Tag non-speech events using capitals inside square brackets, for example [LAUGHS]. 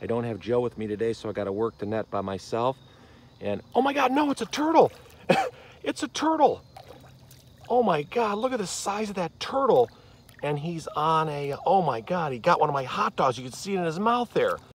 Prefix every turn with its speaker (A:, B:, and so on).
A: I don't have Joe with me today, so I got to work the net by myself. And oh my God, no, it's a turtle. [LAUGHS] it's a turtle. Oh my God, look at the size of that turtle. And he's on a, oh my God, he got one of my hot dogs. You can see it in his mouth there.